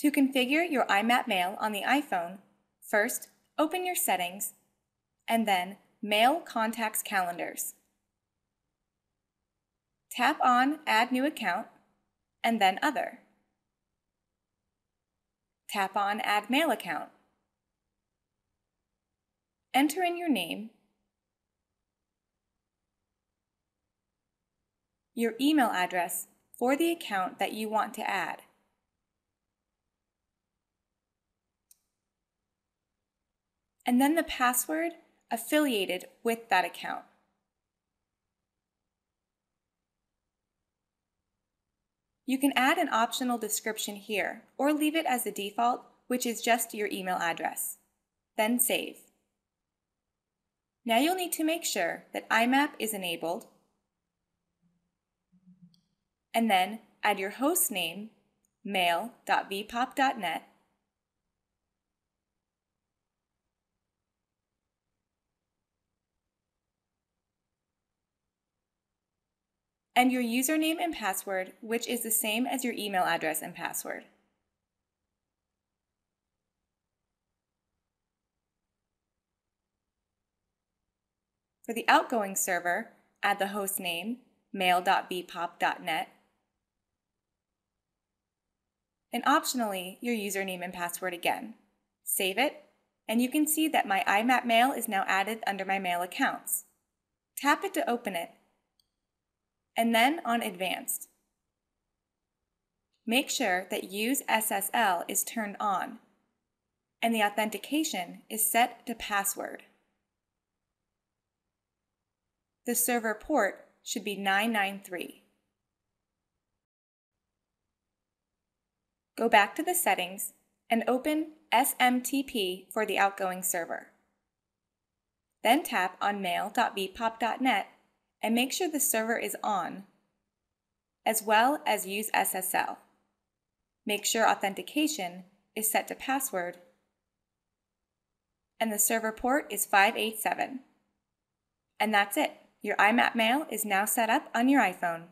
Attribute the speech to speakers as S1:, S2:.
S1: To configure your IMAP Mail on the iPhone, first open your settings and then Mail Contacts Calendars. Tap on Add New Account and then Other. Tap on Add Mail Account. Enter in your name, your email address for the account that you want to add. And then the password affiliated with that account. You can add an optional description here or leave it as the default, which is just your email address. Then save. Now you'll need to make sure that IMAP is enabled and then add your host name, mail.vpop.net, and your username and password, which is the same as your email address and password. For the outgoing server, add the host name, mail.vpop.net, and optionally your username and password again. Save it, and you can see that my IMAP mail is now added under my mail accounts. Tap it to open it, and then on Advanced. Make sure that Use SSL is turned on, and the authentication is set to password. The server port should be 993. Go back to the settings and open SMTP for the outgoing server. Then tap on mail.vpop.net and make sure the server is on, as well as use SSL. Make sure authentication is set to password and the server port is 587. And that's it. Your IMAP mail is now set up on your iPhone.